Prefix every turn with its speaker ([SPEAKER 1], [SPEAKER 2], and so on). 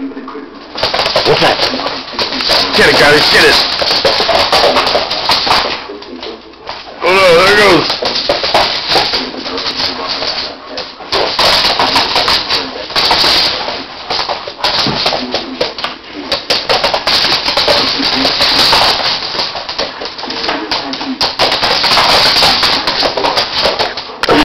[SPEAKER 1] What's that? Get it, guys, get it!